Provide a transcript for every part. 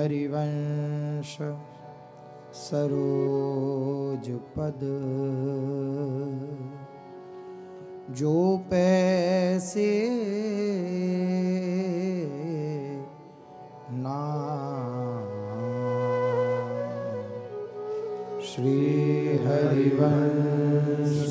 श्रीहरिवंश सरोज पद जो पैसे ना श्री हरिवंश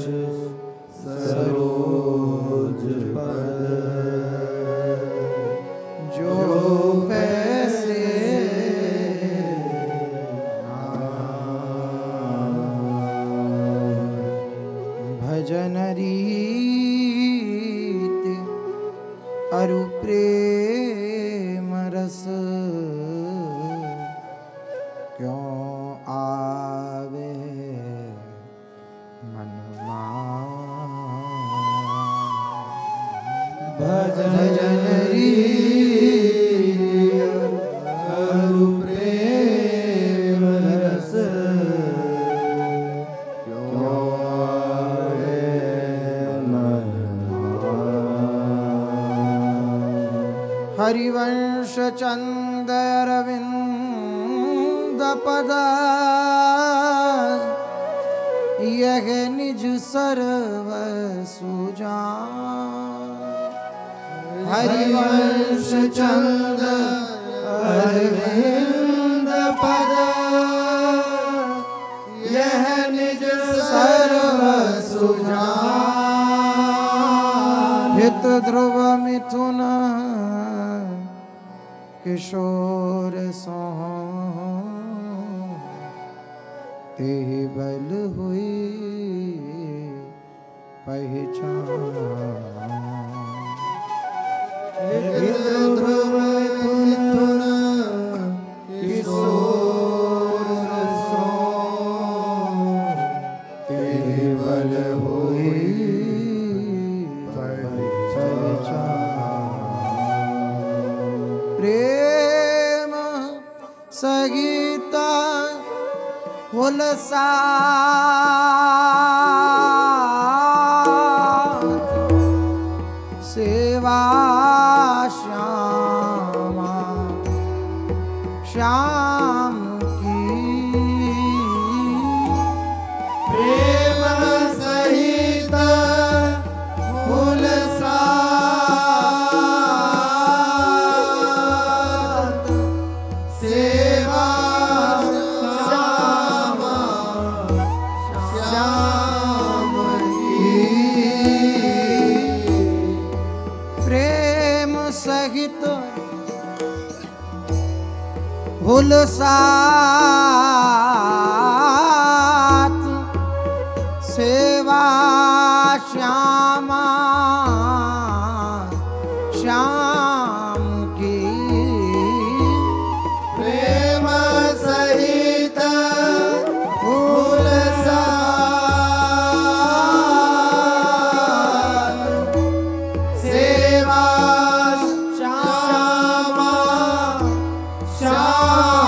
श्याम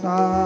さい。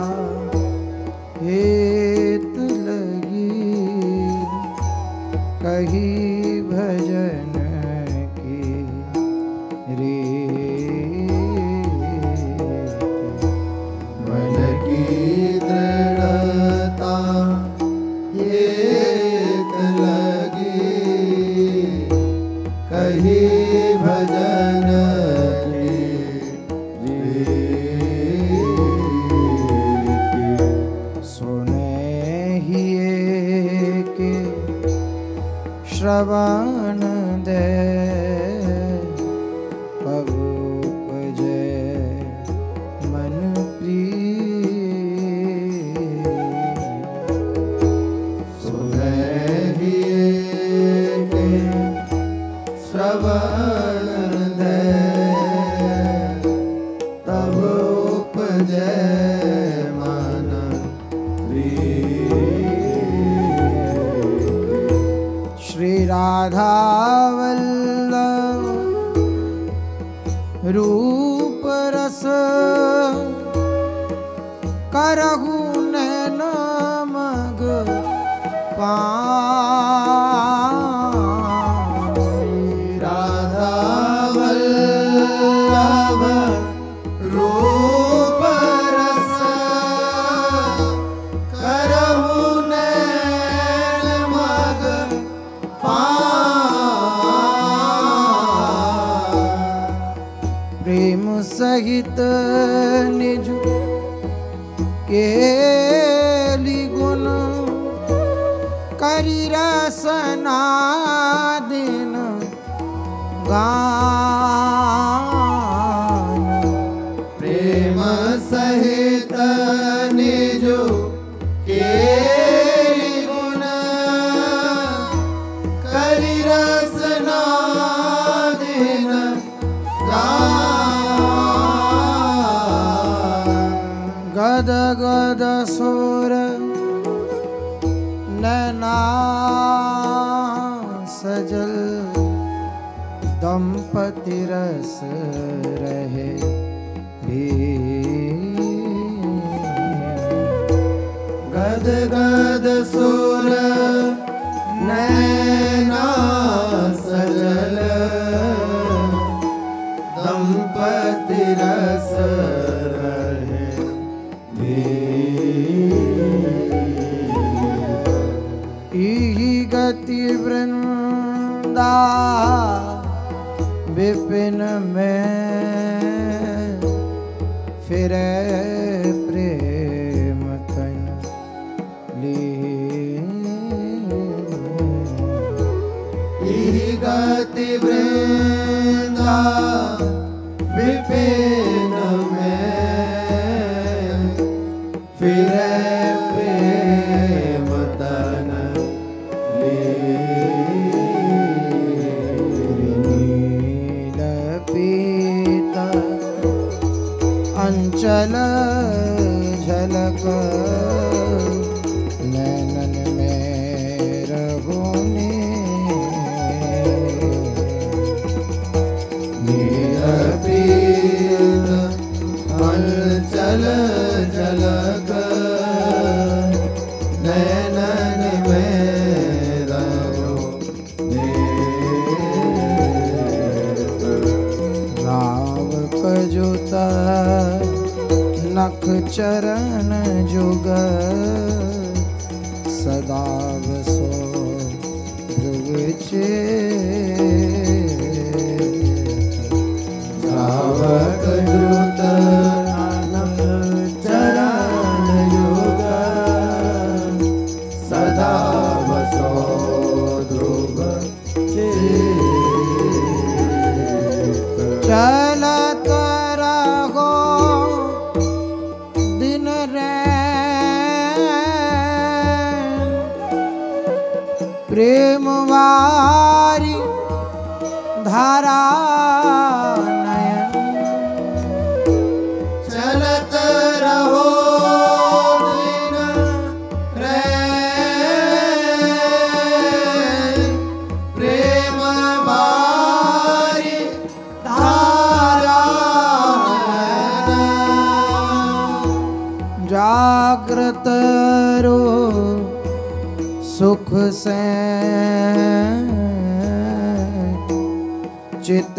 लगा चरण जुग। से। चित चित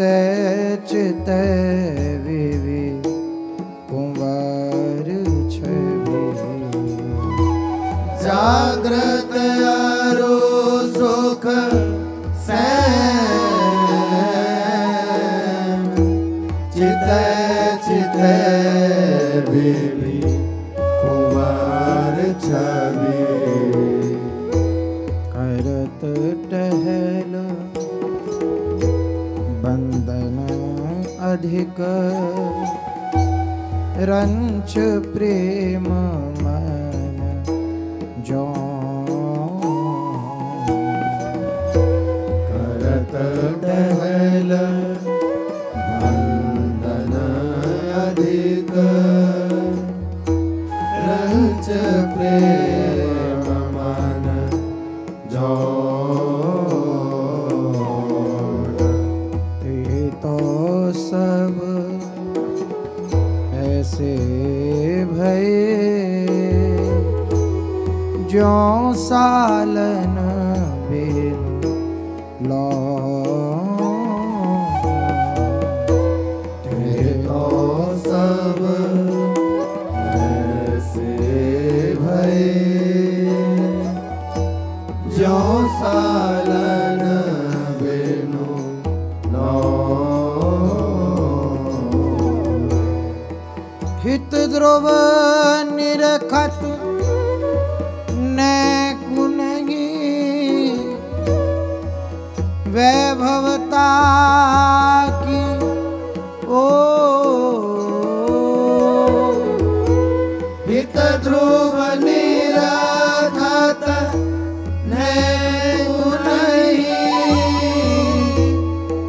पञ्चप्रे ध्रुव निराघात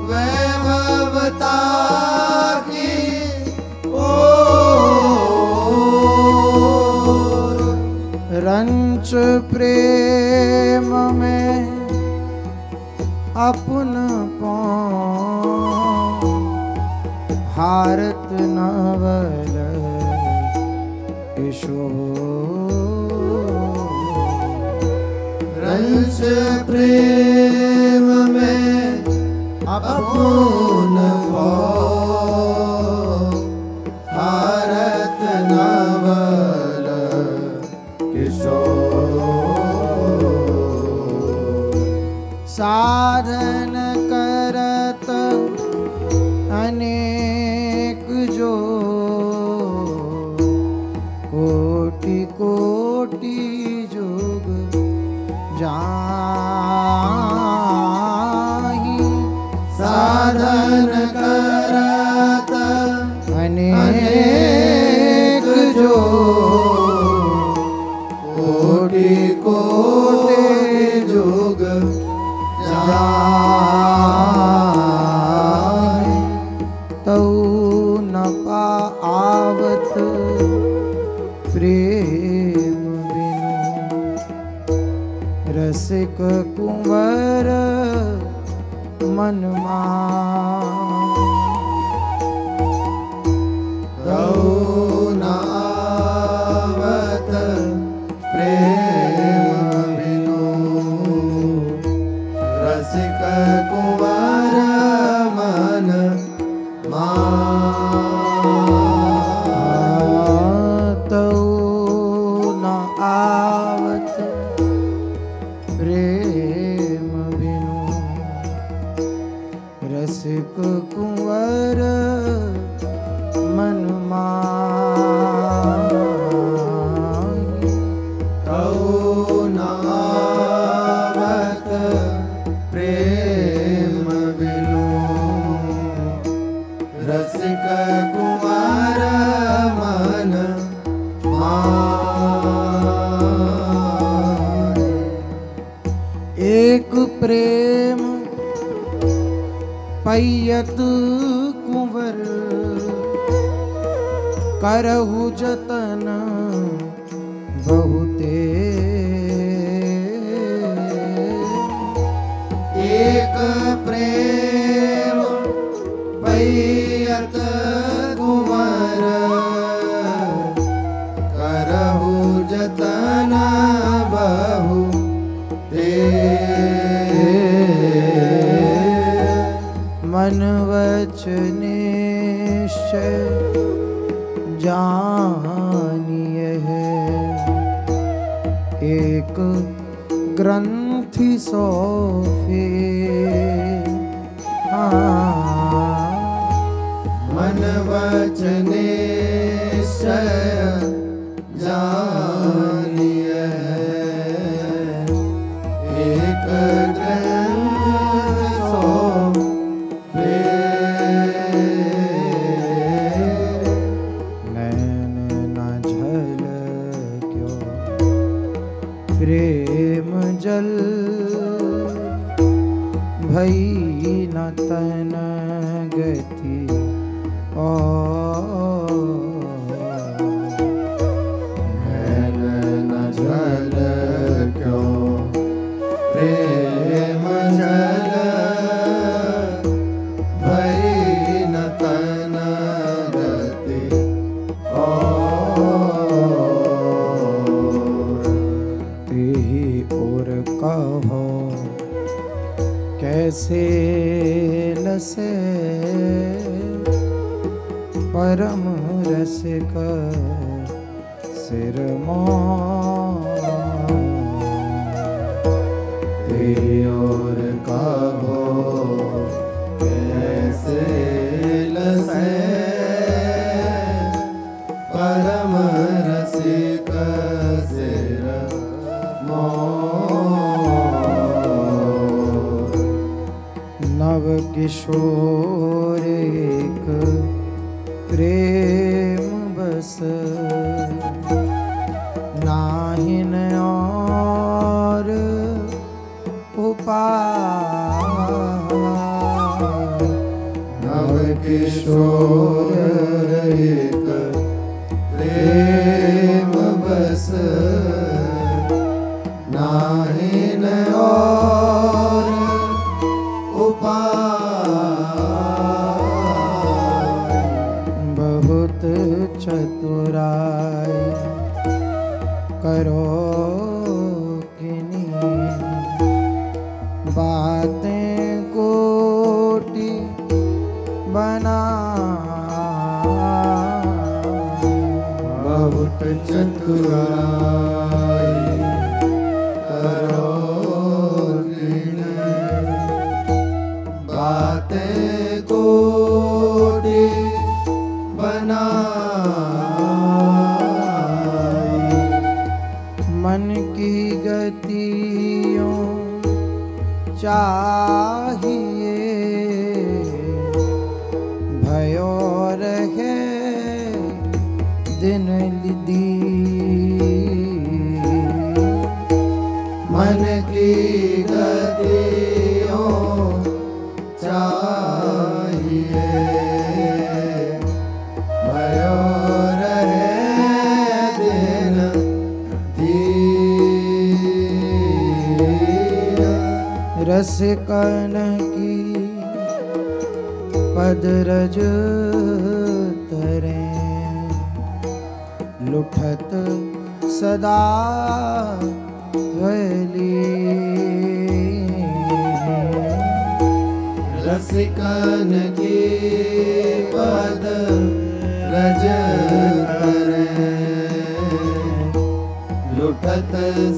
वैभवता ओ रंच प्रेम में अपन पारत भारत नव इस प्रेम में अब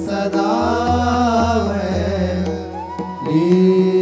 सदा है सहज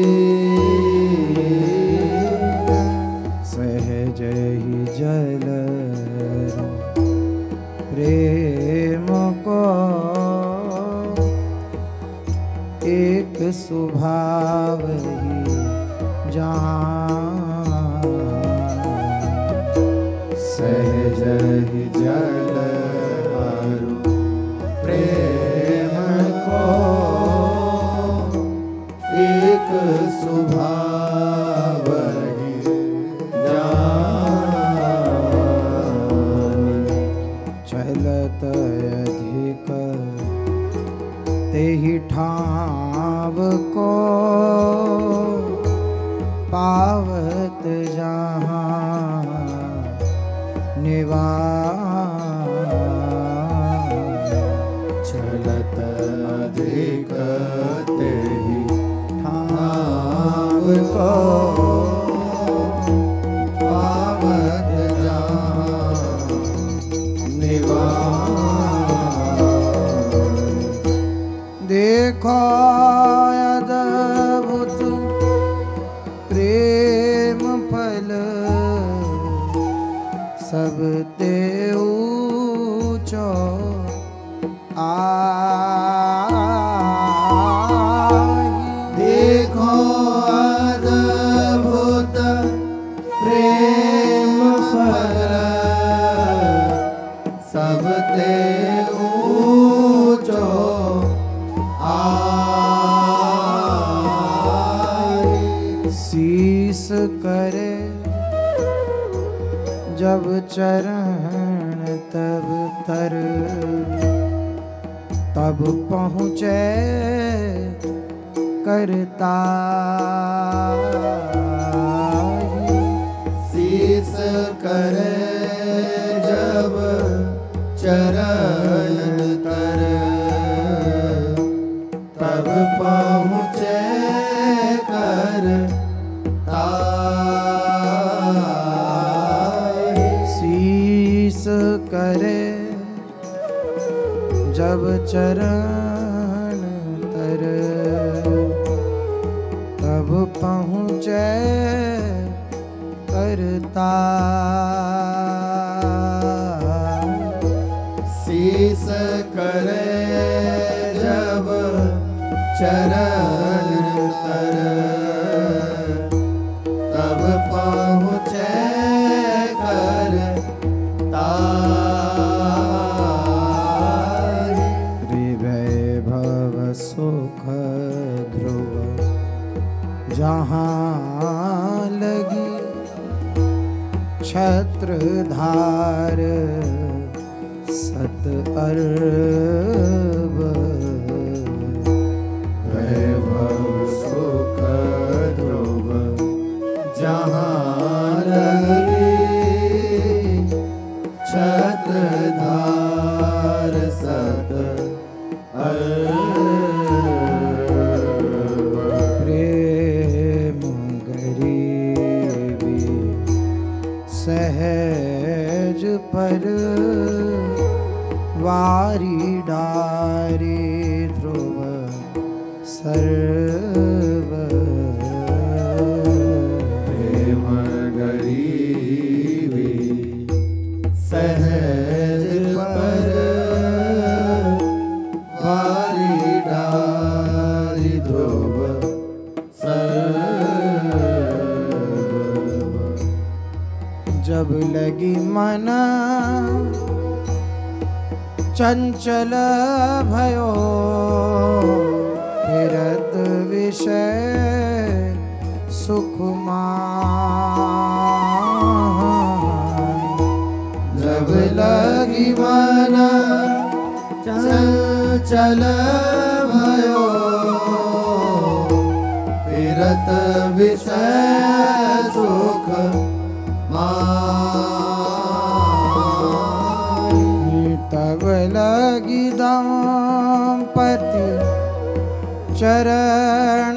प्रभु पहुँचे करता चरण चञ्चल भयो भयोरत विषय सुखमा जब लगी मन चञ्चल भयो भयोरत विषय सुख म्पति चरण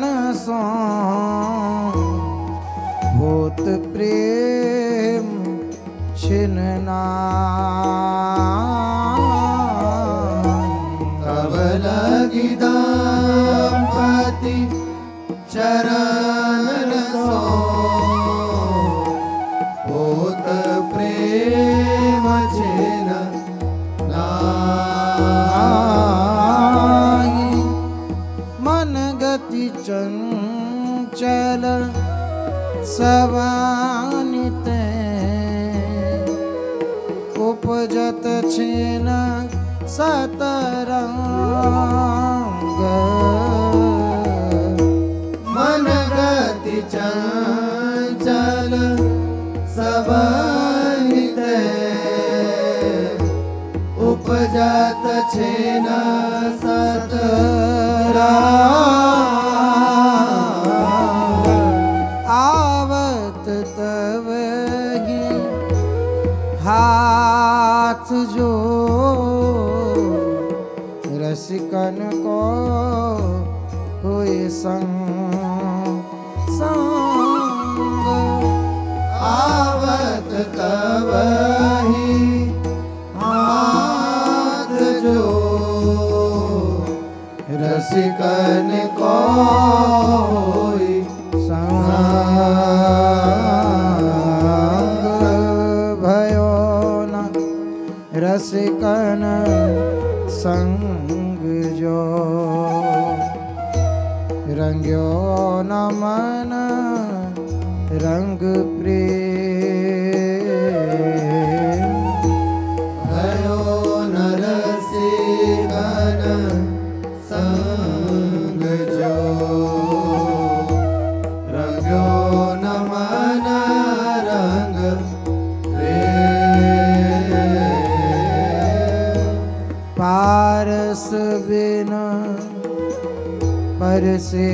परसे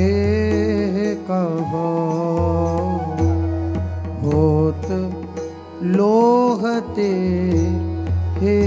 कहो होत लोहते हे।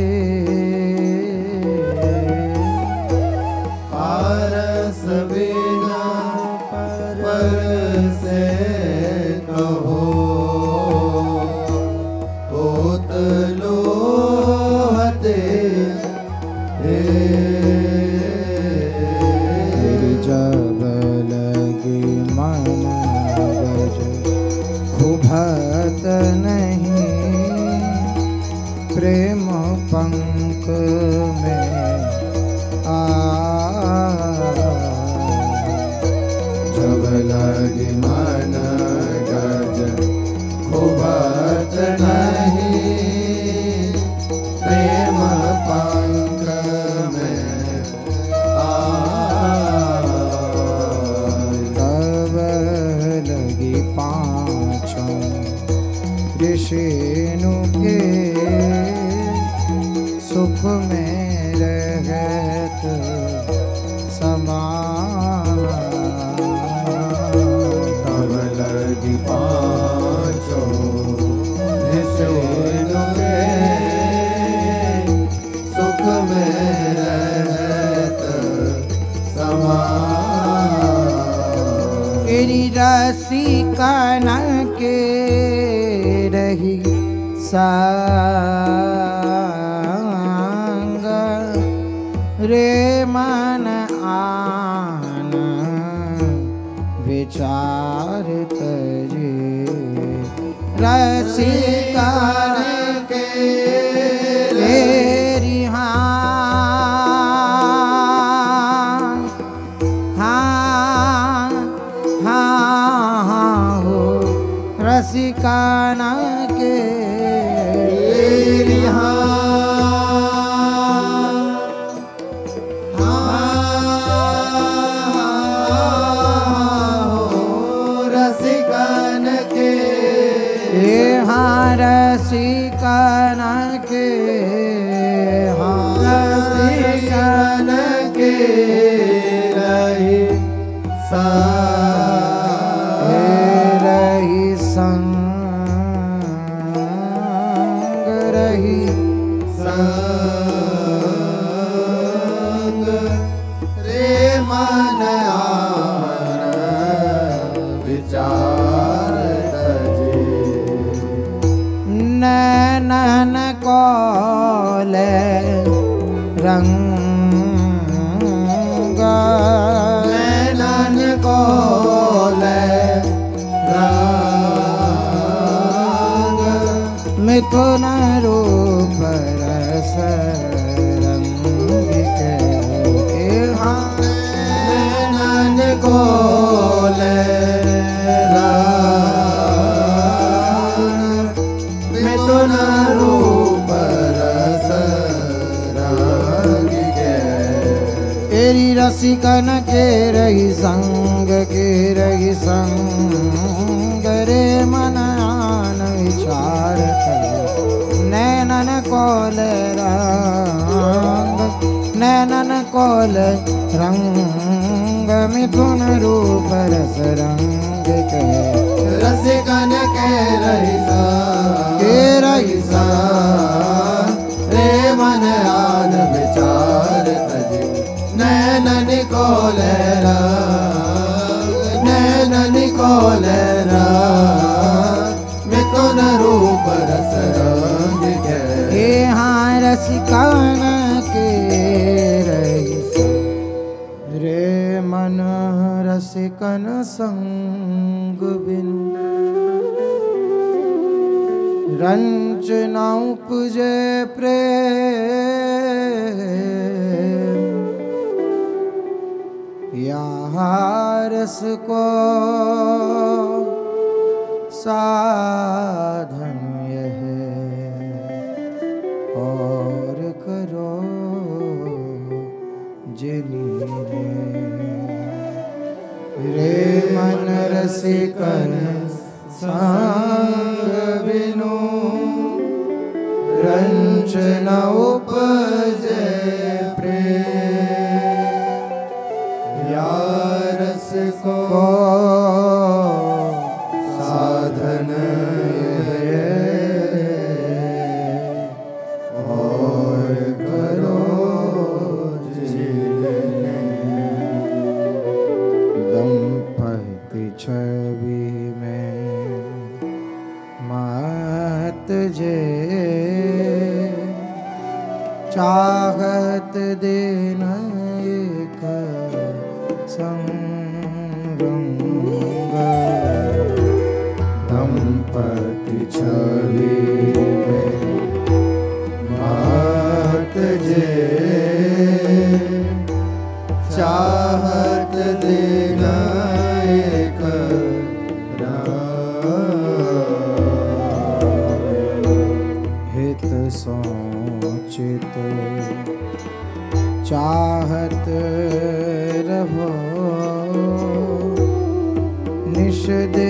रसिकन के रही सङ्ग रे मन आन ी रसिकन मिथुन रूप रस रंग के हाँ नैनन को ले रंग मिथुन रूप रसिकन के रही, संग के रही, संग नैनन कोल रंग नैनन कोल रंग मिथुन रूप रस रंग के। रसिकन के रहिसा के रहिसा रे मन आन विचार तजे। नैनन को ले नैनन को ले मिथुन रूप रस रंग। हाँ रसिकान के रे मन रसिकन संग रंच न उपजे रस को साध कनो रञ्जना उपज प्रे या पिरसो साथ देना एक संरंग दंपति छवि मात जे चाहत देना एक हित सोचित चाहत रहो। निषदे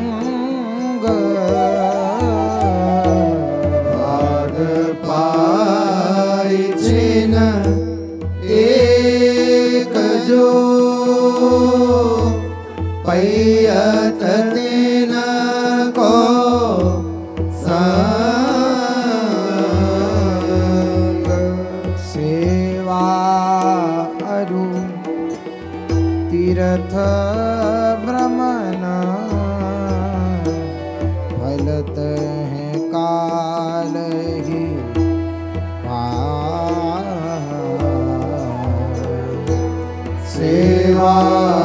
नाथ भ्रमना फलत है काल ही सेवा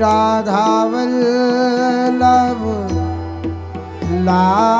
राधा वल्लभ ला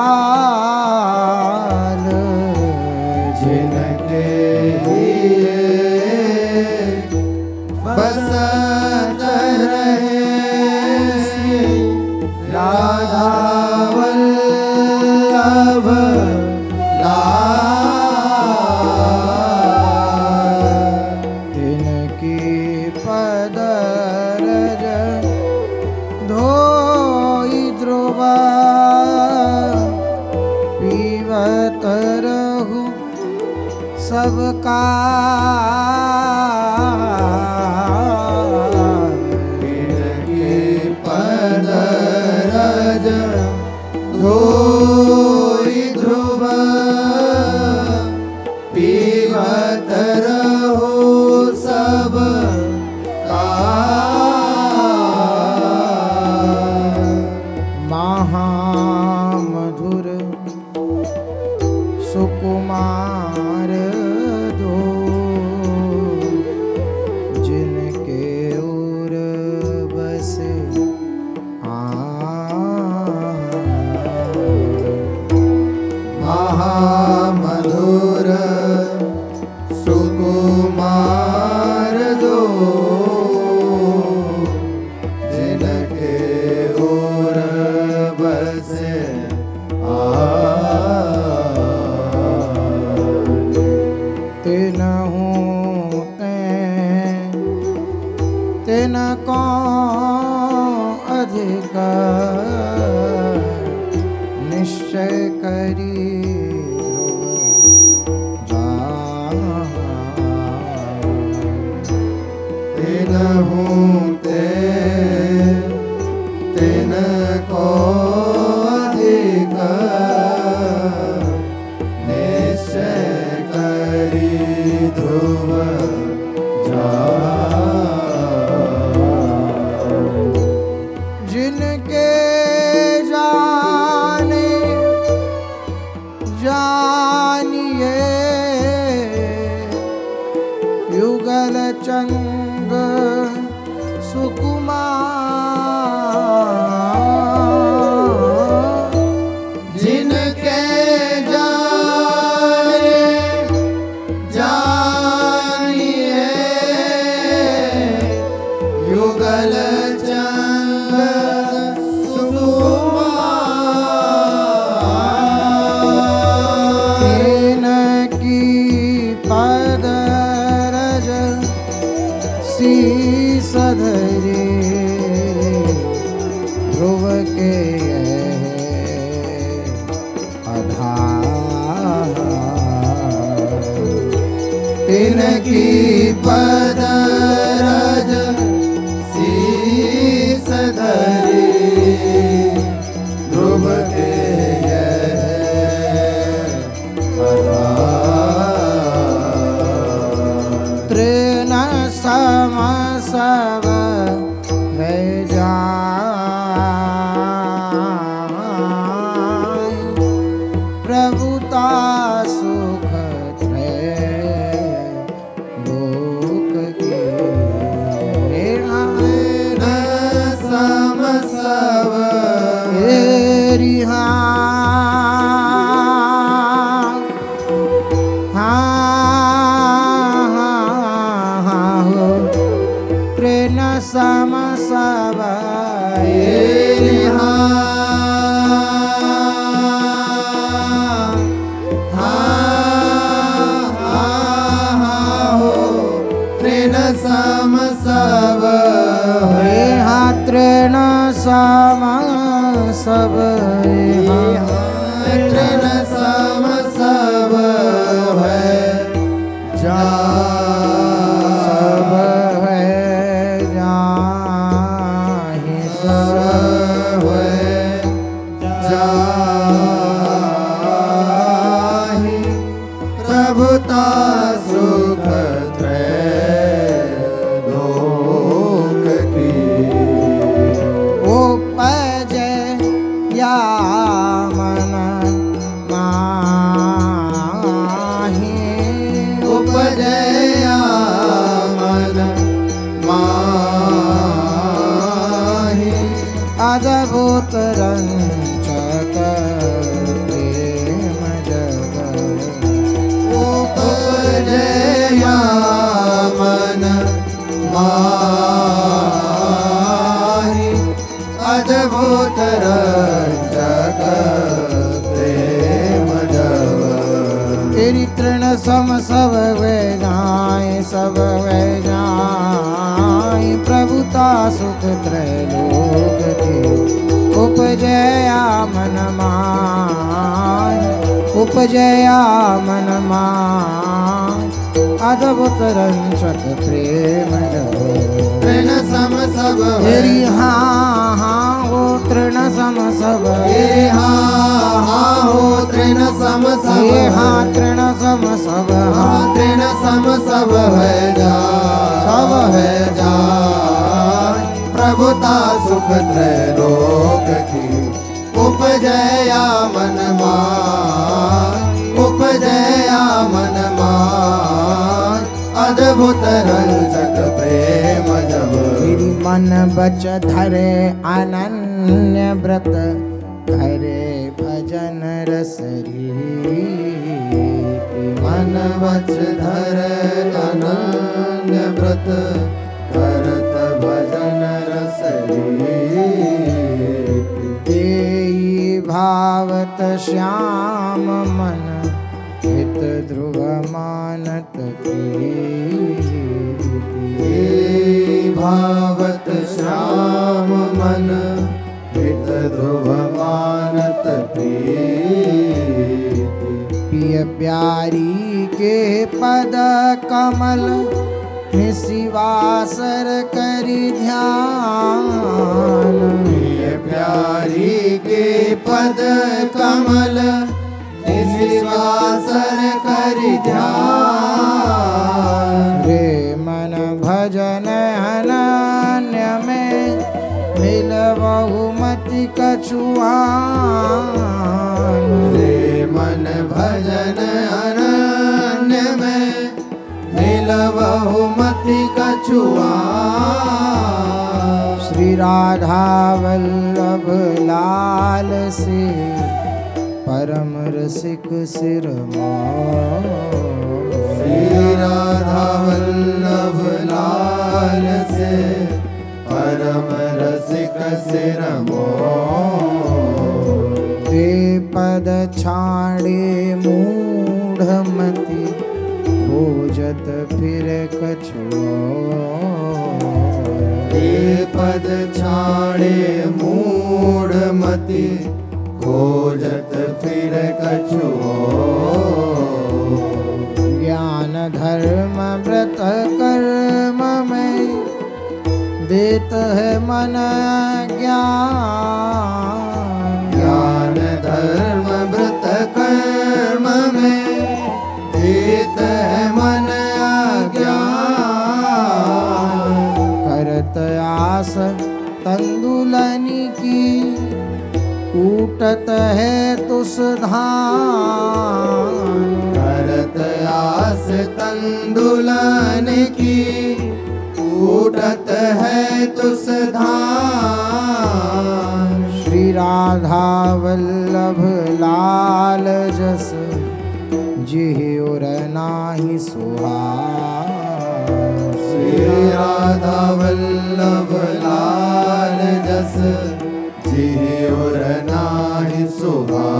अद्भुत उपजया मन मनमा अद्भुत रंचक प्रेम तृण सम सब तेरी हाँ हाँ वो तृण सम सब। हे हाँ हाँ हो तृण सम सब ये हाँ। तृण सम सब। हाँ हाँ तृण सम सब है जा। सब है जा। प्रभुता सुख त्रैलोक की। उपजया मन अद्भुत रंजक प्रेम जब मन बच धरे अनन्य व्रत करे भजन रसरी मन वच धर अनन्य व्रत करत भजन रसरी भावत श्याम मन हित ध्रुव मानत हे भावत श्याम मन हित ध्रुव मानत प्रीति। पिय प्यारी के पद कमल निशिवासर करी ध्यान। प्रिय प्यारी के पद कमल निशिवासर कर ध्यान। रे मन भजन अनन्य में मिल बहुमति कछुआन रे मन भजन अनन्य में मिल बहुमति कछुआ श्री राधा वल्लभ लाल से परम रसिक सिर श्री राधा वल्लभ लाल से परम रसिक सिर ते पद छाड़े मूढ़मति खोजत फिर कछुआ। पद छाड़े मूढ़ मति खोजत फिर कछुओ। ज्ञान धर्म व्रत कर्म में देत है मन ज्ञान। ज्ञान धर्म व्रत कर्म में देत है मन अज्ञान करत आस तंदुलनी की कूटत है तुस धान आस तंदुलन की। कूटत है तुस धान, श्री राधा वल्लभ लाल जस जिहुर नाही सुहास। श्री राधा वल्लभ लाल जस जियोर नाही सुभा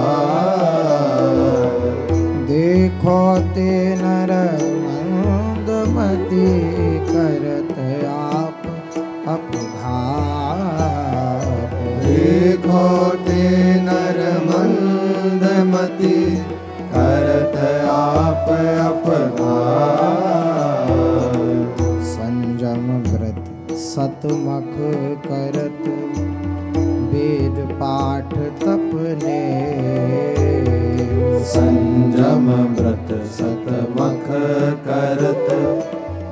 देखो ते नर मंदमति करत आप अपघात। देखो ते नर मंदमति करत आप अपघात। संजम व्रत सतमख करत पाठ तपने संजम व्रत सतमख करत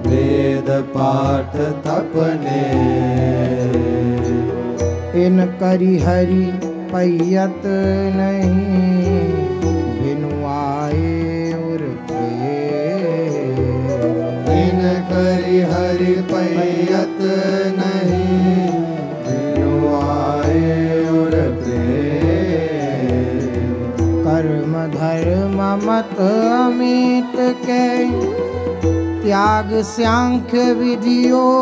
वेद पाठ तपने इन करी हरि पैयत नहीं बिनु आए उर प्रेम। इन करि हरि पैयत कर्म धर्म मत अमित के। त्याग सांख्य विधियो।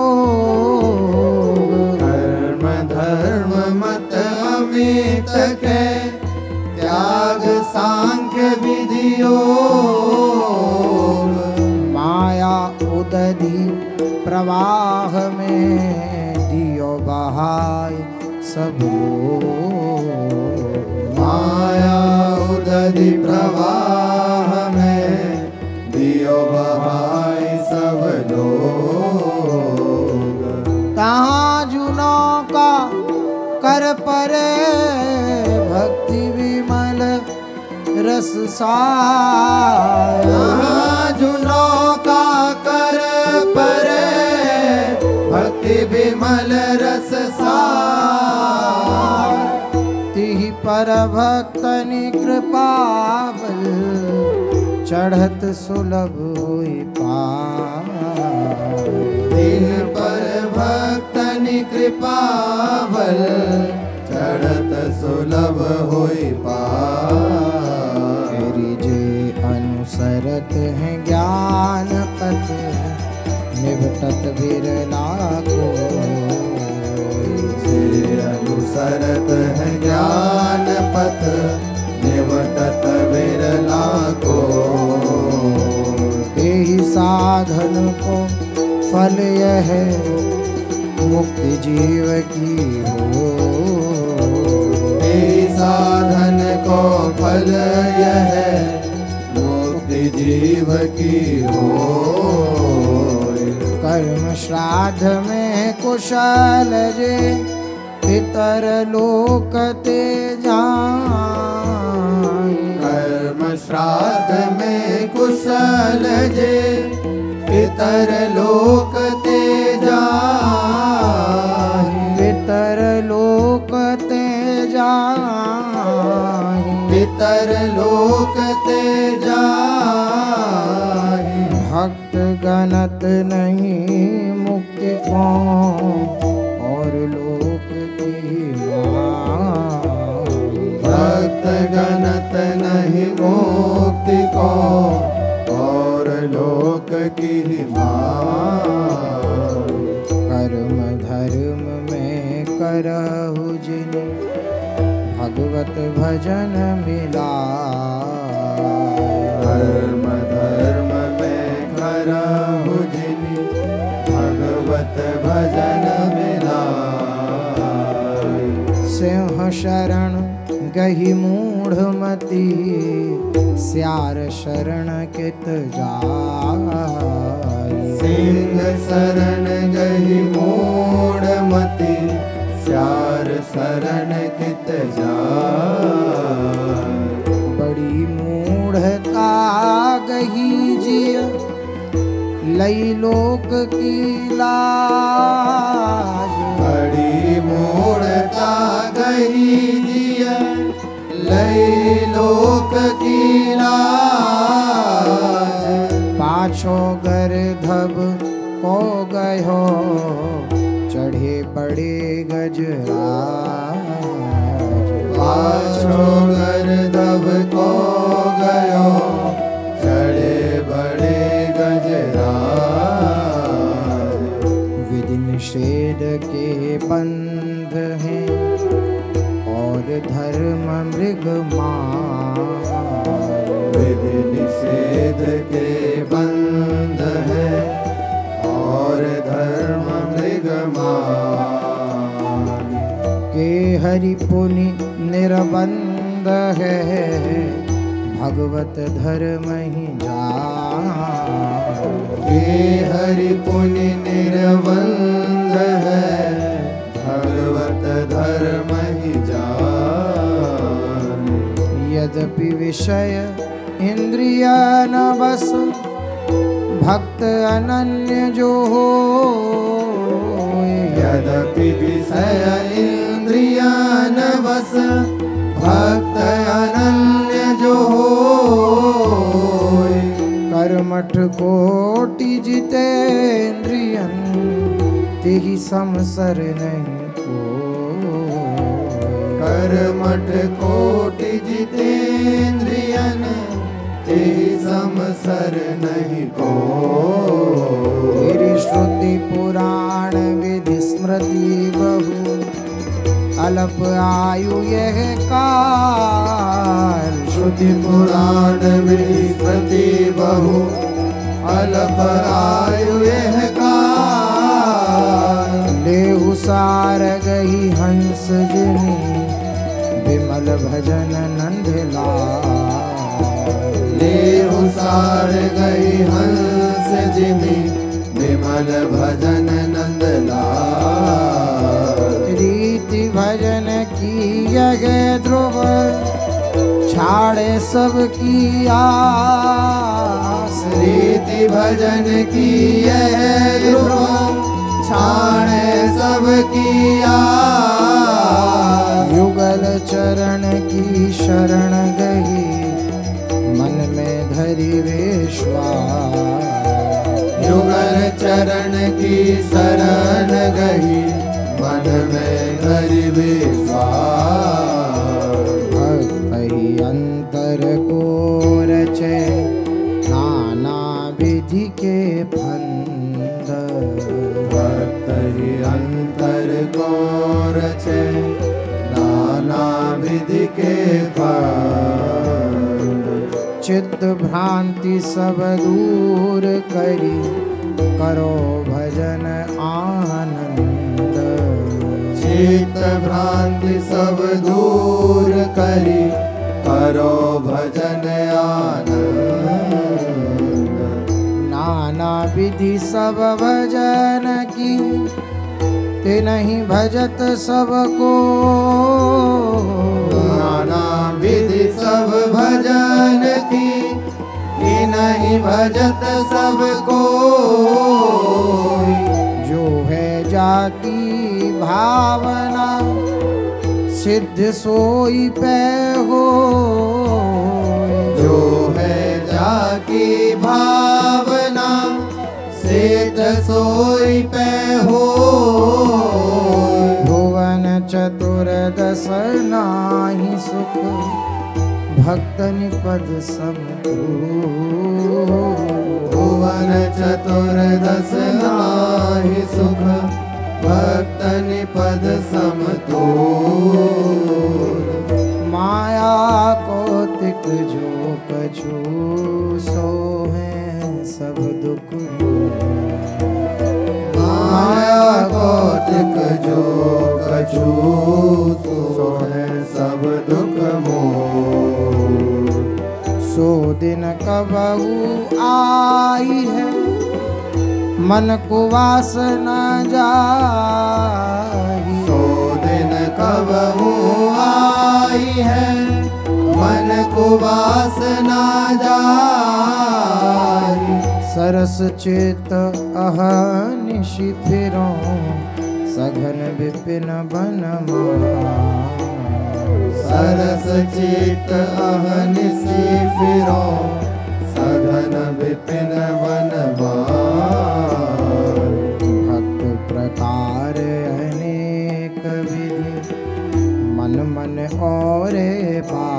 कर्म धर्म मत अमित के। त्याग सांख्य विधियो। माया उदधि प्रवाह में दियो बहाय सब। लोग माया नदी प्रवाह में दियो बहाए सब लोग। कहाँ जुनो का कर परे, भक्ति विमल रस जुनों का कर परे, भक्ति विमल रस पर भक्तनि कृपावल, चढ़त सुलभ होई पार दिन पर भक्तनि कृपा बल चढ़त सुलभ होई तेरी जे अनुसरत हैं ज्ञान पथ निभटत बिरला को। अनुसरत है ज्ञान पथ निवटत विरला को। यही साधन को फल यह मुक्ति जीव की हो। साधन को फल यह मुक्ति जीव की हो। कर्म श्राद्ध में कुशल जे पितर लोक ते जाई कर्म श्राद्ध में कुशल जे पितर लोक ते जाहि पितर लोक ते जाई पितर लोक ते जाहि भक्त गणत नहीं मुक्ति को गणत नहीं मुक्ति को और लोक की कर्म धर्म में। करहु जिन भगवत भजन मिला धर्म धर्म में करहु जिनि भगवत भजन मिला सिंह शरण गही मूढ़मती स्यार शरण कित सिंह शरण गही मूढ़ मति श्यार शरण कित जा बड़ी मूढ़ता गही जिय लई लोक की लाज। बड़ी मूढ़ता गही दिया लई लोक की लाज पाछो गर्धब को गयो चढ़े बड़े गजराज। पाछो गर्दभ को गयो चढ़े बड़े गजराज। विधि निषेध के और धर्म मृग विधि निषेध के बंध है और धर्म मृगमान के हरि पुनि निर्बंध है, भगवत धर्म ही जा के हरि पुनि निर्बंध है, भगवत धर्म ही जान। यद्यपि विषय इंद्रिय न बस भक्त अनन्य जो हो यद्यपि विषय इंद्रिया न बस भक्त अनन्य जो होय कर्मठ कोटि जितेन्द्रियन तेहि समसर नहीं को कर्मठ कोटि जितेन्द्रियन ते समसर नहीं को श्रुति पुराण विधि स्मृति बहु अल्प आयु यह काल। श्रुति पुराण विस्मृति बहु अल्प आयु यह काल। लेहु सार गई हंस जिनी भजन नंदलाल ले उसार गई हंस जिमी विमल भजन नंदलाल रीति भजन की जगह ध्रुव छाड़े सब की आस। रीति भजन की यह ध्रुव छाणे सब किया युगल चरण की शरण गई मन में धरी विश्वास। युगल चरण की शरण गई मन में धरि भक्त अंतर को रचे नाना विधि के फंद चित्त भ्रांति सब दूर करी। करो भजन आनंद। चित्त भ्रांति सब दूर करी। करो भजन आनंद। नाना विधि सब भजन की। ते नहीं भजत सबको। नाना विधि सब भजन की कि नहीं भजत सबको। जो है जाकी भावना सिद्ध सोई पे हो। जो है जाकी भावना सिद्ध सोई पे हो। भुवन चतुर्दश नाही सुख भक्तन पद समू भुवन चतुर्दश नाही सुख, भक्त निपद समतो माया कौतिक जो कछु सो है सब दुख। माया कौतिक जो कछु सो है सब दुख मोर सो दिन कबहू आई है मन को वासना जाई सो दिन कब आई है मन को वासना जारी सरस चेत अहनिशि फिरो, सघन विपिन बन सरस चित अहनिसी फिरो, सघन विपिन वन भक्त प्रकार अनेक विधि, मन मन और भक्त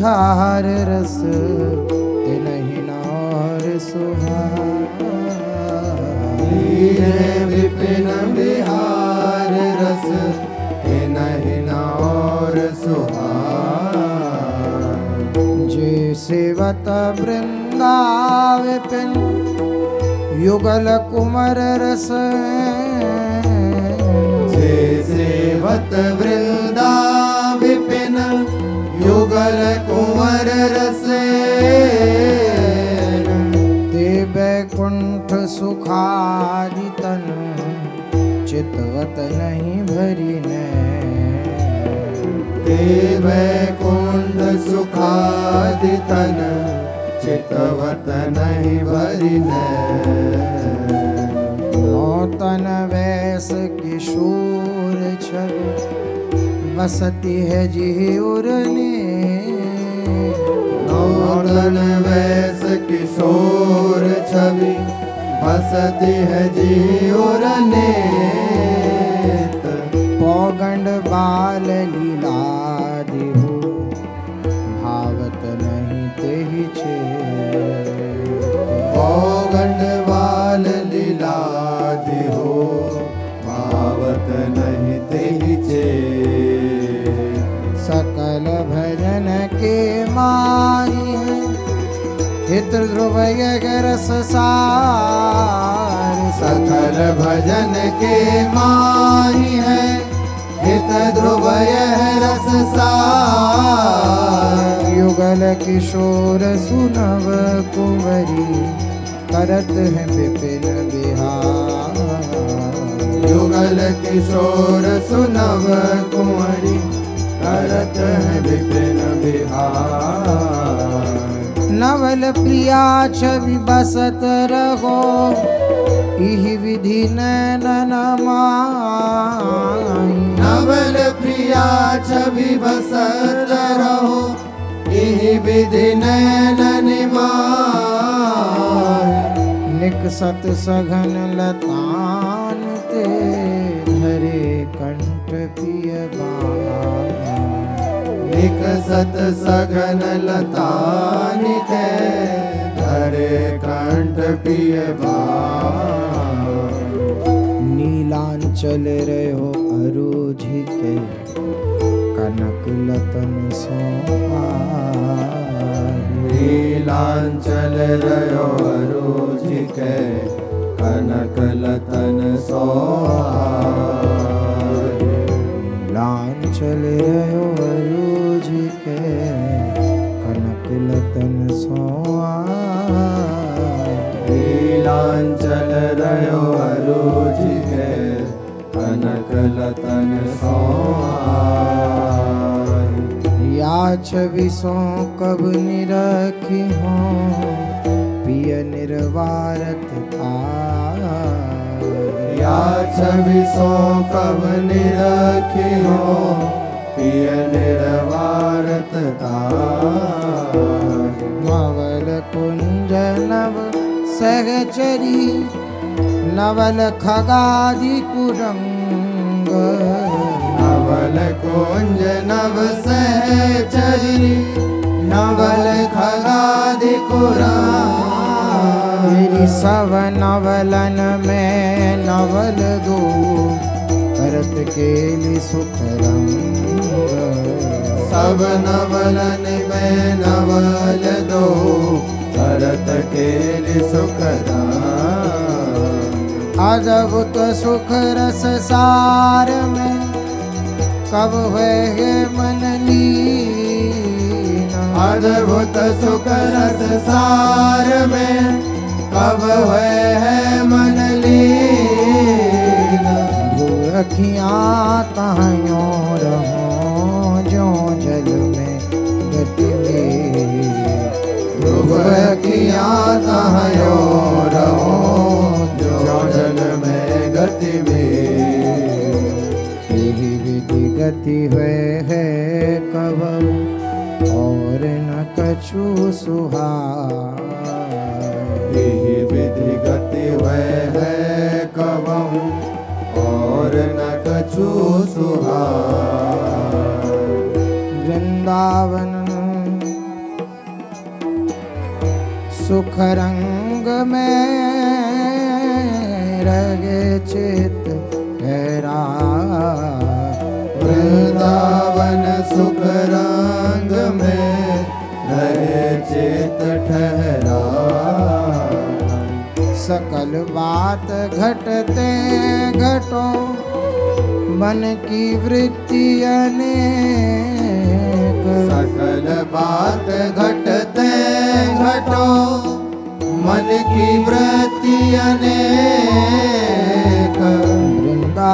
बिहार रस तिनहि नौर सुहार। विपिन बिहार रस नहीं और सुहार। जे सेवत वृंदा विपिन युगल कुमर रस। जे सेवत वृंदा युगल कुंवर रसे। ते बैकुंठ सुखादि तन चितवत नहीं भरी ने देव कुंड सुखादि तन चितवत नहीं भरिन। नौतन वैस किशोर छवि बसती है जी उरने। नौतन वैस किशोर छवि बसती है जीवर नेत पौगंड बाल लीला दिहु भावत नहीं ते ही छे पौगंड बाल लीला दिहो भावत नहीं तेहि चे के माही। है हित ध्रुव रस सार सकल भजन के माही है। हित ध्रुव रस सार युगल किशोर सुनव कुंवरी, करत है विपिन बिहार। युगल किशोर सुनव कुंवरी। करत है विपिन बिहार नवल प्रिया छवि बसत रहो इहि विधि नैनन माई। नवल प्रिया छवि बसत रहो यही विधि नैनन निक निकसत सघन लतान ते धरे कंठ पिय निकसत सघन लतानि ते धरे कंठ पिय नीलांचल रहो अरुझि के। कनक लतन सोहारी। नीलांचल रयो अरुझि के। कनक लतन सोहारी। लांचल रहो कयो अरुचिके अनकलतन सोहाय या छविसो कब निरखि हो पिय निर्वारत या छविसो कब निरखि हो पिय निर्वारत याविर पिनरवाततावि पिनिरवाततावलुञ्जनव सहचरी नवलखगादिकुरङ्ग नवलकोञ्ज नवसहचरि जनवस सव नवलन मे नवल गो परत केलि भर के नवलन स नवल दो भरत भर सुखद अद्भुत सुख रस सार में, कब है मन लीन? अद्भुत सुख रस सार में, कब हुए है मन लीन? अखियाँ कहाँ रहो, जो जल में गति में ध्रुव किया तहयो रहो में। यही विधि गति हुए है कब और न कछु यही विधि गति हुए है कबम और न कछु सुहार वृंदावन सुख रंग में रगे चित ठहरा। वृंदावन सुख रंग में रहे चित ठहरा। सकल बात घटते घटो, मन की वृत्ति अनेक। सकल बात घटते घटो मन की वृत्ति अनेक। वृंदा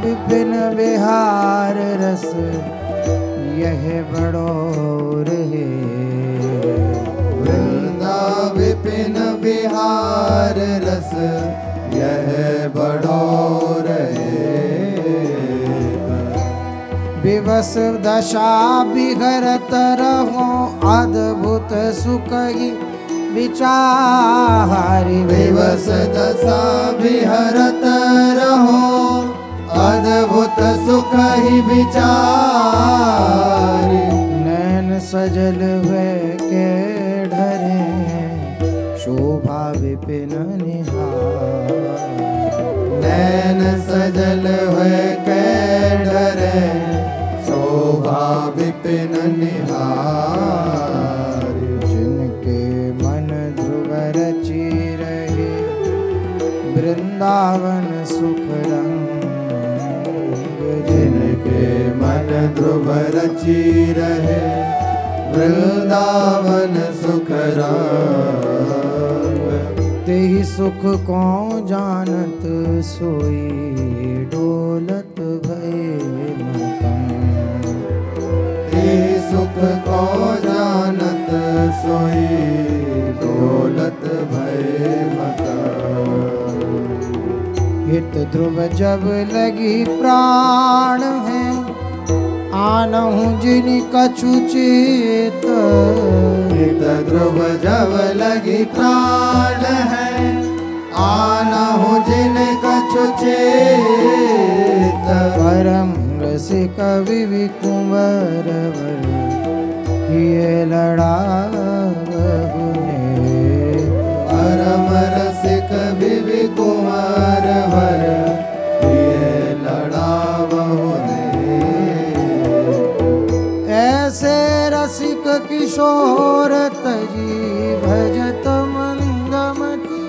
विपिन विहार रस, यह बड़ो रहे वृंदा विपिन बिहार रस, यह बड़ो रहे विवश दशा बिगरत रहो, अद्भुत सुख विचारी विवस दशा विहरत रहो अद्भुत सुख ही विचारी नैन सजल हुए के ढरे शोभा विपिन निहार नैन सजल हुए के डरे शोभा विपिन निहार वृंदावन सुख रंग जिनके जिनके ध्रुव रची रहे वृंदावन सुख रंग तेहि सुख को जानत सोई डोलत भय मतम। ते सुख को जानत ध्रुव जब लगी प्राण है आनहु जिन कछु चेत। ध्रुव जब लगी प्राण है आना हो जिन कछु चेत। परम रसिक विवि कुंवर वर ये लड़ा बहुने परम बिवि कुमार वर ये लड़ा बहुने ऐसे रसिक किशोर तजी भजत मंदमती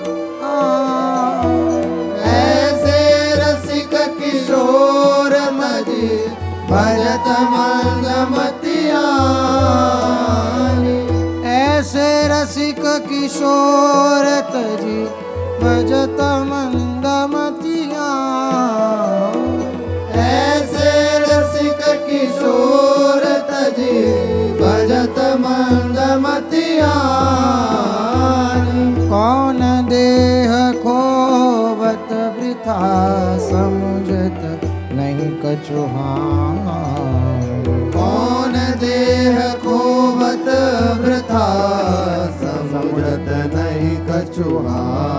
ऐसे रसिक किशोर मजी भजत मंगमतिया ऐसे रसिक किशोर तजी भजत मंदमतिया ऐसे रसिक किशोर तजी भजत मंगमतिया कौन देह खोवत वृथा समुझत नहीं कछुहान कौन देह खोवत वृथा समुझत नहीं कछुहानी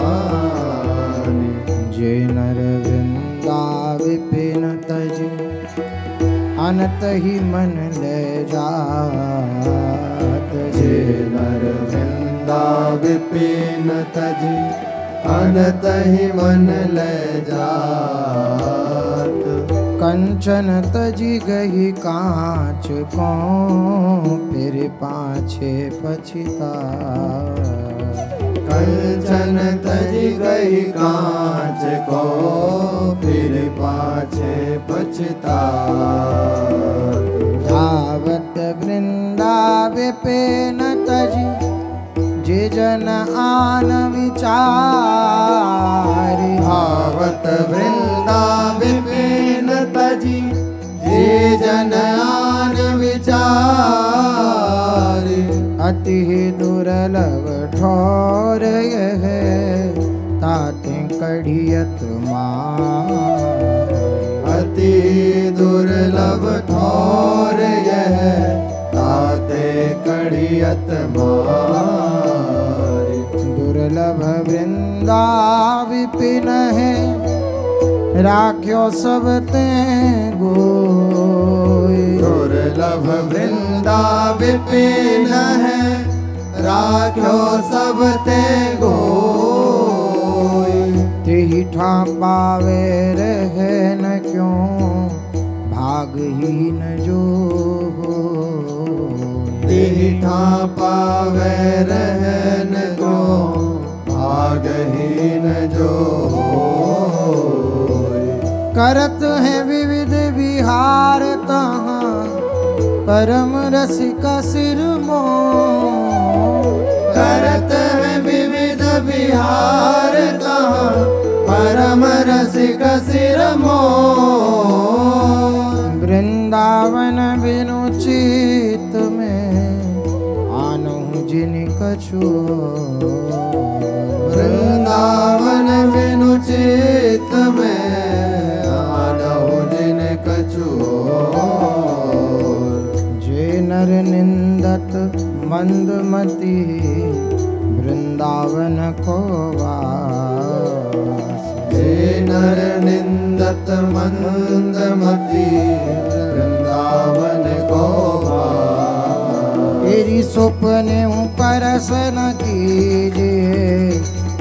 अनत ही मन ले जात। जे जे नर वृंदा विपिन तज, अनत ही मन ले जात। कंचन तजी गई कांच को, फिर पाछे पछिता। कंचन तज गई कांच को, फिर पाछे पछता धावत वृंदा विपिन तजी, जे जन आन विचारी। भावत वृंदा विपिन तजी, जे जन आन विचारी। अति दुर्लभ ठोरहे ताते कढियत मा। अति दुर्लभ ठोरहे ताते कढियत मारि दुर्लभ वृन्दा विपिनहे राख्यो सब ते गोई दुर्लभ वृंदा विपिन है राख्यो सब ते गोई तेहि ठा पावे रहे न क्यों भागहीन जो हो दीठा पावे रहन को भागहीन जो। करत है विविध विहार तहाँ। परम रसिका सिर मो। करत है विविध विहार कहाँ परम रसिक सिर मो। वृंदावन बिनु चित में आनहु जिन कछु वृंदावन बिनु चित में नर निंदत मंदमती वृंदावन को हे नर निंदत मंदमती वृंदावन को। तेरी स्वप्ने परस न कीजिए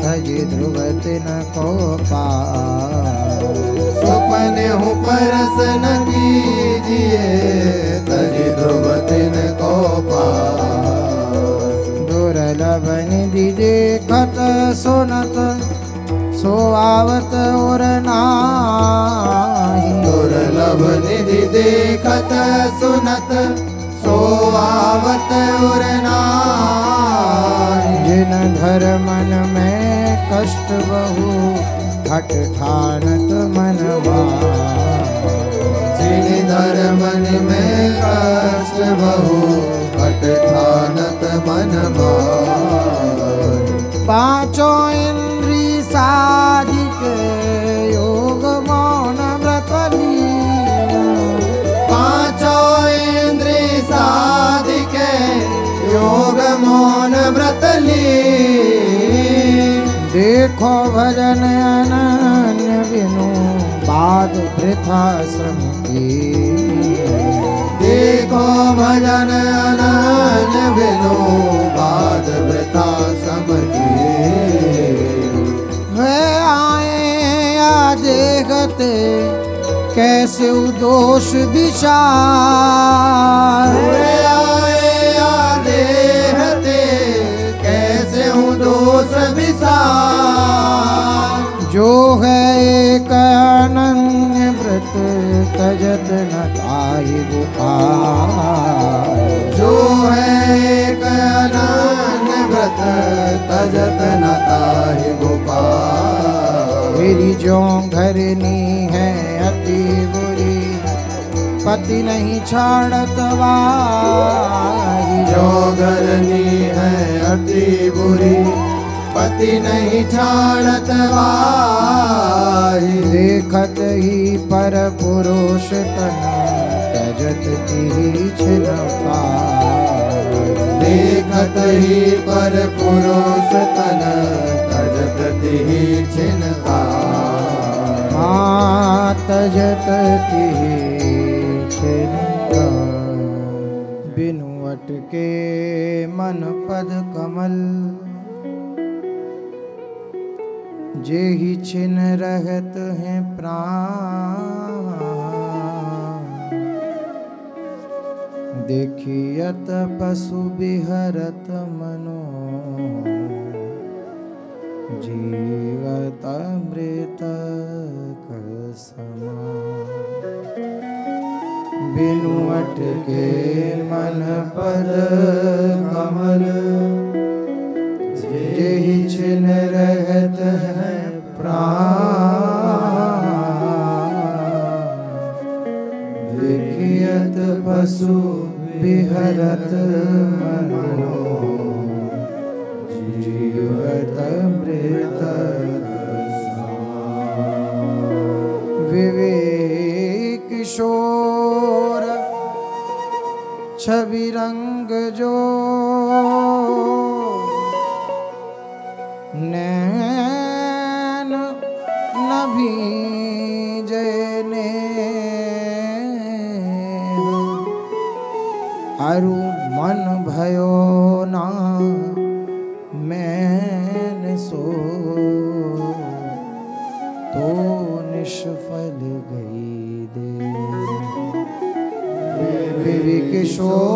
तज ध्रुव तिन को पार स्वप्न हूँ परस न कीजिए गोपाुरलनि दि देखत सुनत सोवावत उरनाोर्लभनि दिद कत सुनो ना दिनधर मनमे कष्ट बहु हट् ठानत मनवा धर्मन में कष्ट बहु मन पाँचों इंद्री साधिक योग मौन व्रत पाँचों इंद्री साधिके योग मौन व्रत देखो भजन अनन्य बिनु बाद वृथा श्रम देखो भजन अनन्य बिनु बाद वृथा समझे। वे आए या देखते, कैसे दोष विचार। हुए आए या देहते कैसे दोष विसार जो है एक अनन्य व्रत तजत न ताहि बुखार जो है एक अनन्य व्रत, तजत न ताहि गोपाल मेरी जो घरनी है अति बुरी, पति नहीं छाड़त वाही जो घरनी है अति बुरी पति नहीं छाड़त वाही देखत ही पर पुरुष तन तजत देखत ही पर पुरुष तन तजत ही छिनका हाँ तजत की छिन पाई। बिनु अटके मन पद कमल जे ही छिन रहत हैं प्राण। देखियत पशु बिहरत मनो। जीवत मृत बिनु अटके मन पद कमल। जेहि छिन रहत देखियत पशु विहरत मनो। जीवत मृत विवेक किशोर छवि रंग जो विवि किशोर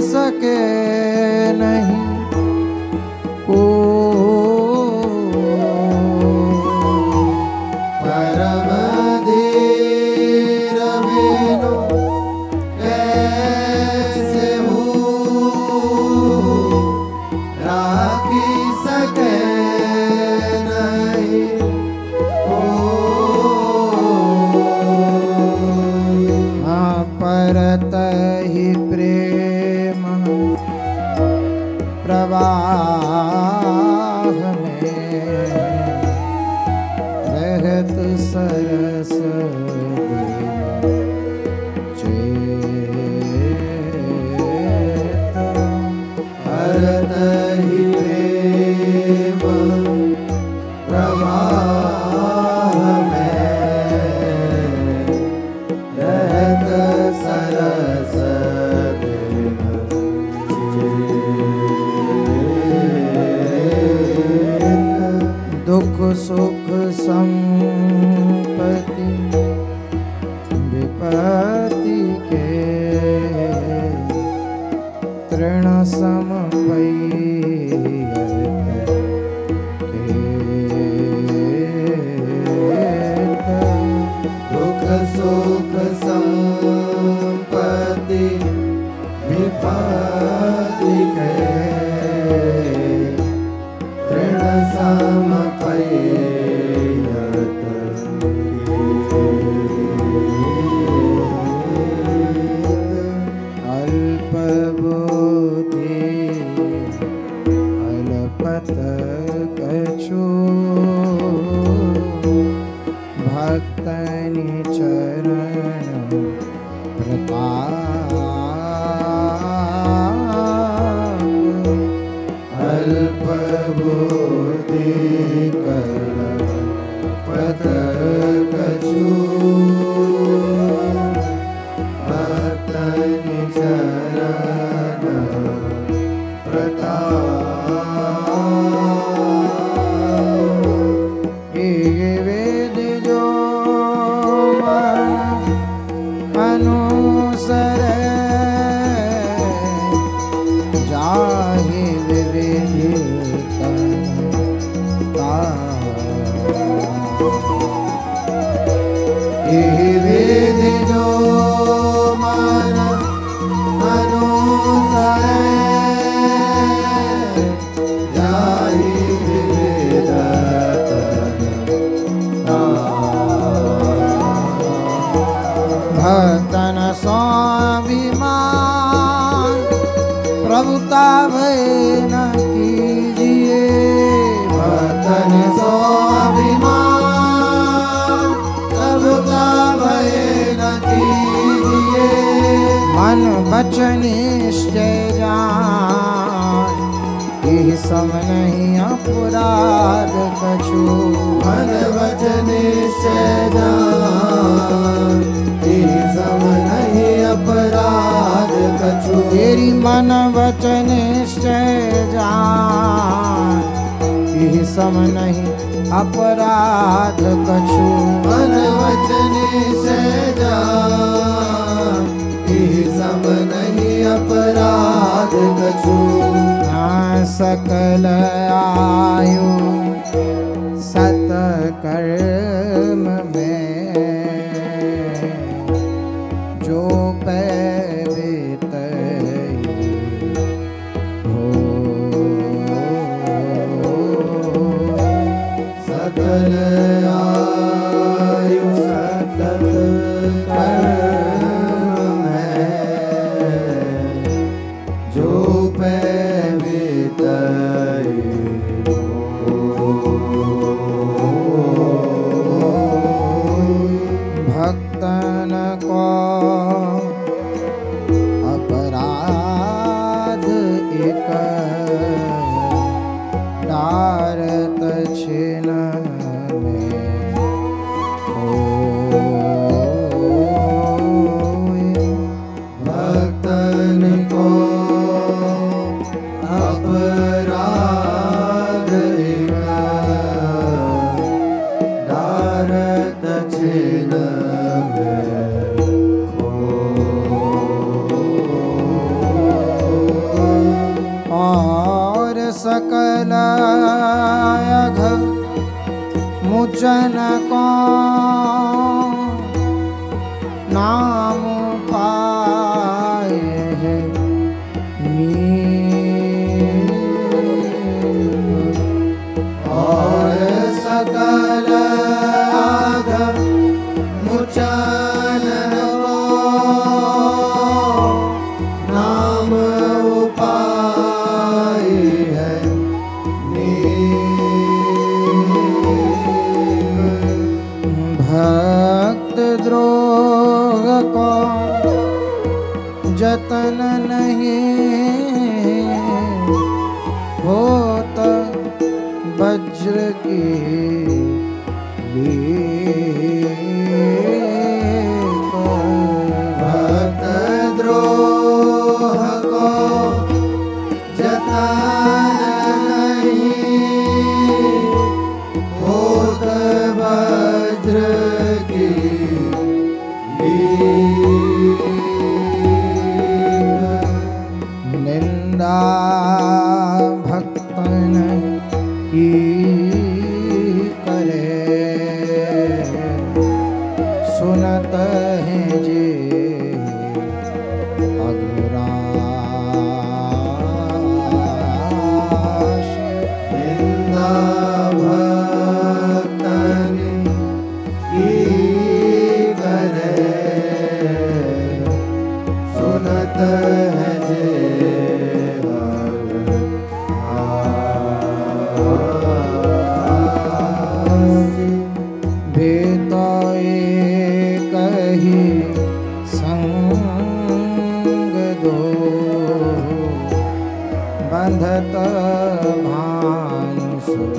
सके नहीं। सच निश्चय जान। सम नहीं अपराध कछु। मन वचन से जा सम नहीं अपराध कछु। सकल आयु। बन्धत भानुसुत।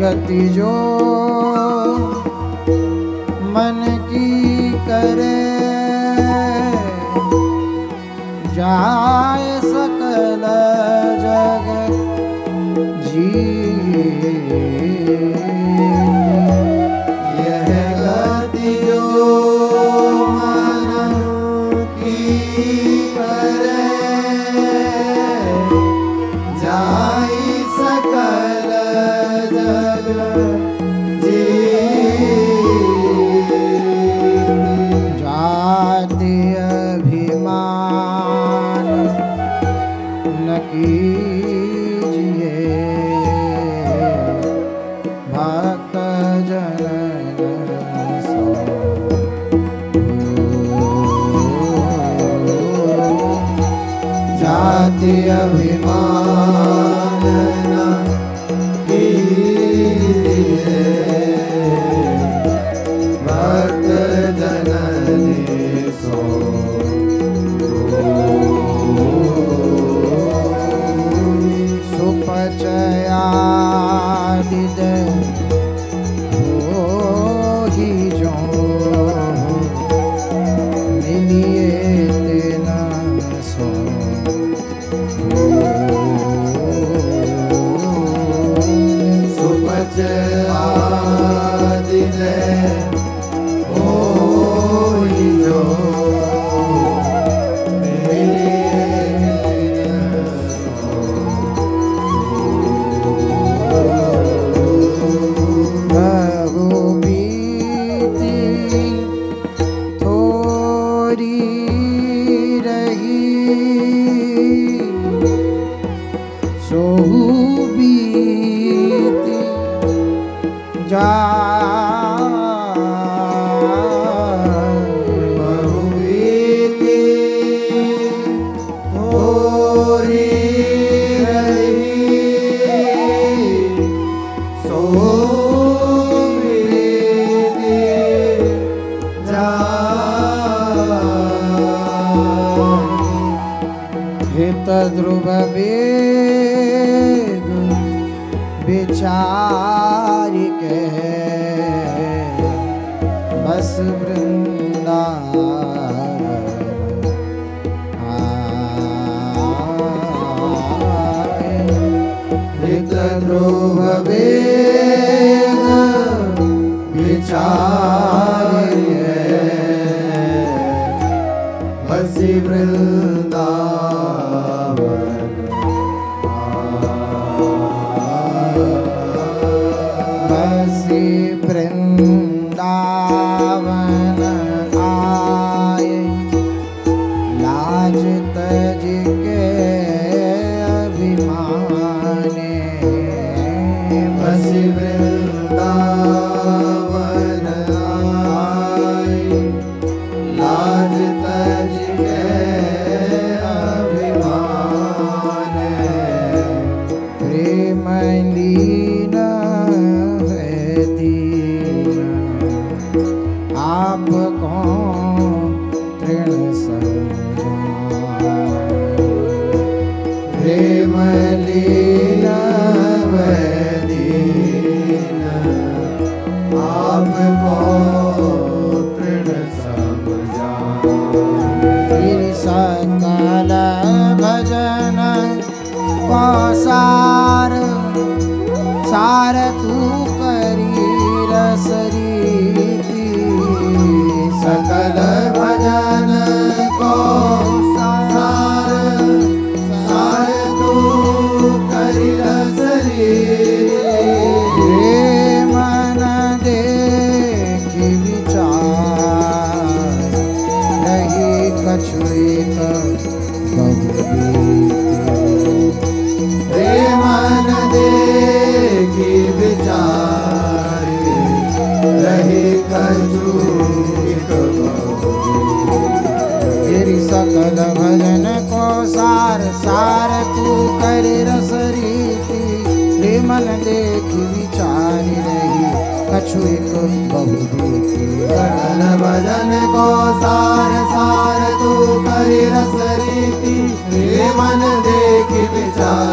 गति जो मन की करे। जाय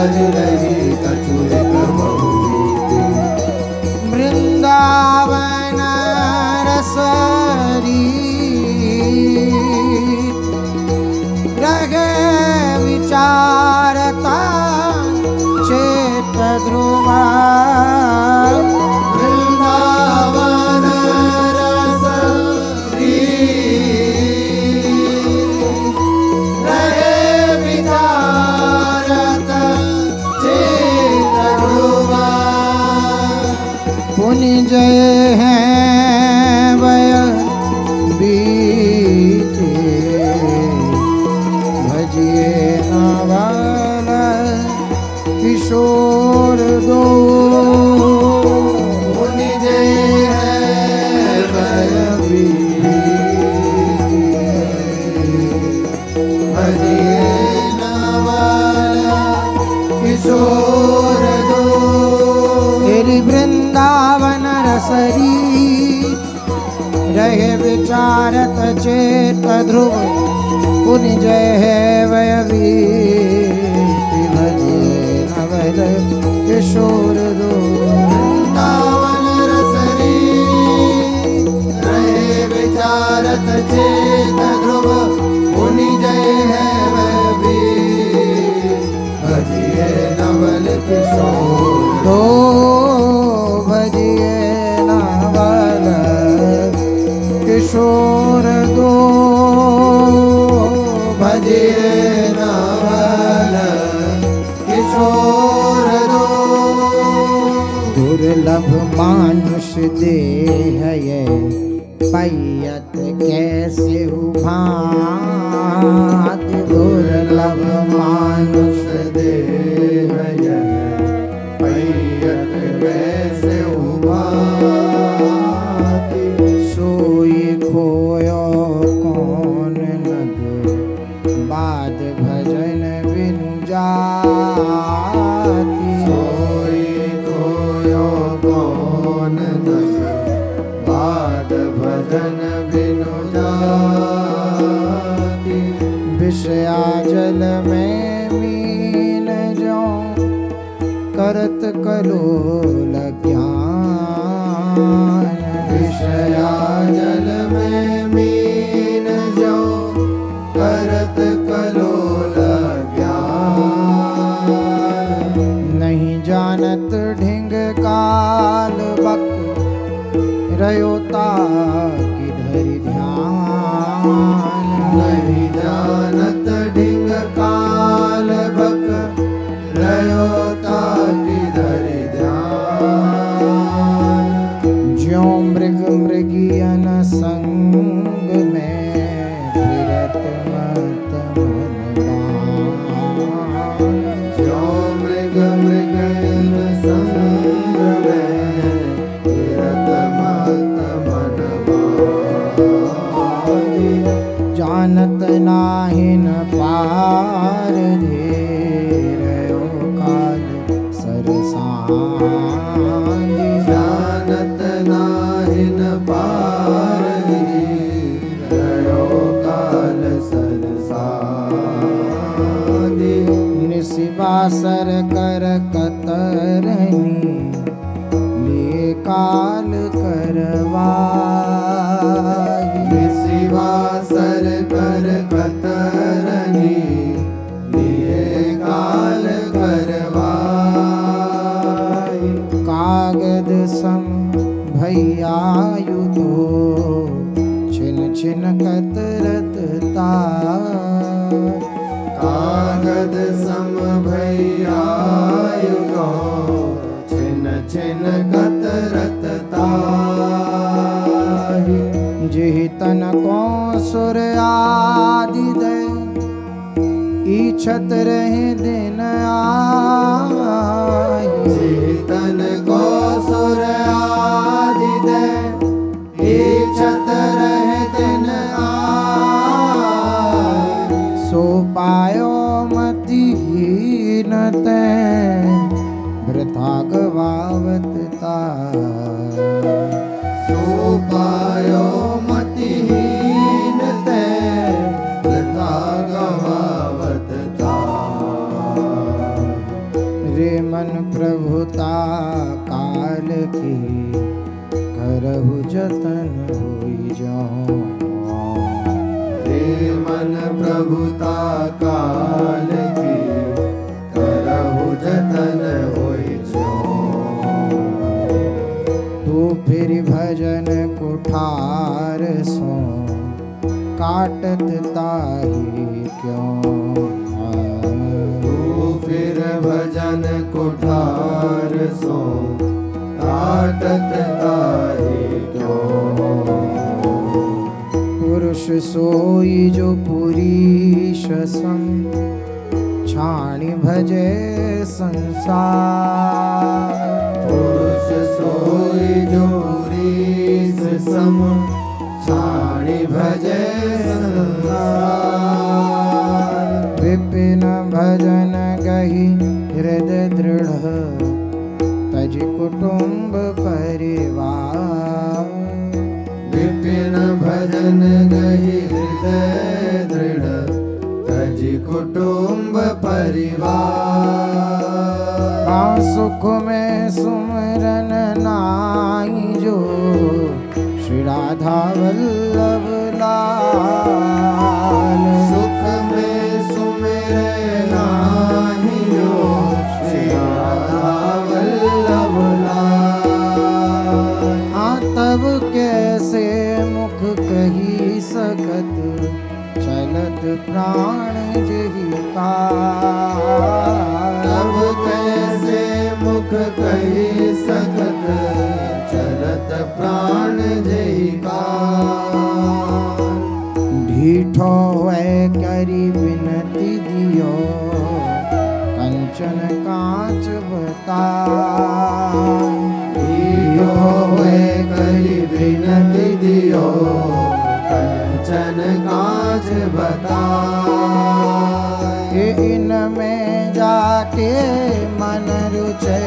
विचार ध्रुव पुनि जय है वय भजे नवल किशोर दो विचारत चेत ध्रुव पुनि जय है वय भजिए नवल किशोर दो भजिए नवल किशोर दुर्लभ मानुष देह पैयत कैसे भा मुस्कुरात रहे दे जतन हुई जाओ मन प्रभुता काल की करहु जतन हुई जाऊँ तू फिर भजन कुठार सो, काटत ताही क्यों? फिर भजन कुठार सो, काटत तारी पुरुष सोई जो पुरीश संग छाणी भजे संसार। पुरुष सोई जो पुरीश सम छाणी भजे संसार। विपिन भजन गही हृदय दृढ़ तज कुटुंब परिवार। विपिन भजन गही हृदय दृढ़ तज कुटुंब परिवार। सुख में सुमरन नाई जो, श्री राधा वल्लभ प्राण जही का तब कैसे मुख कही सकत चलत प्राण जय ढीठो है करी विनती दियो कंचन कांच बता। दियो वे करी विनती दियो कंचन काज बता इनमें जाके मन रुचे,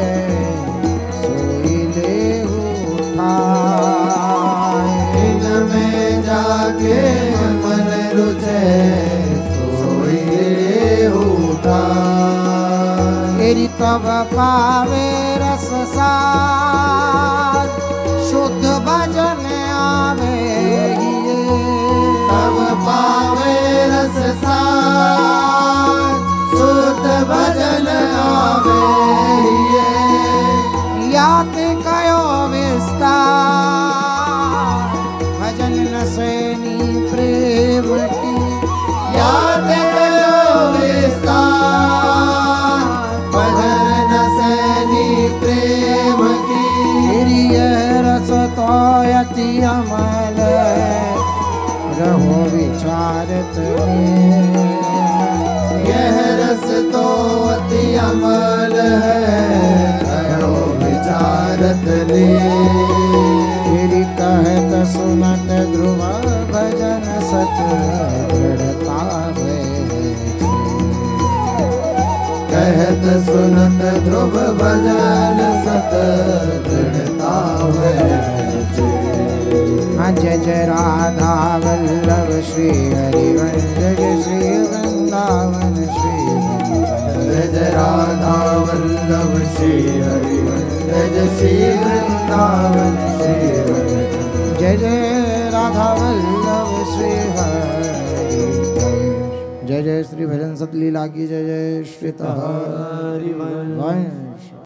सोई ले उठाए। में जाके मन रुचे, सोई रे उठा तब पावे रस सार कहत सुनत ध्रुव भजन सत दृढ़ता हाँ जय जय राधा वल्लभ श्री हरिवंश जय श्री वृंदावन श्री वृंदावन। जय राधा वल्लभ श्री हरि जय श्री वृंदावन श्री जय जय राधा वल्लभ श्री जय जय श्री भजन सतलीला की जय जय श्री हरि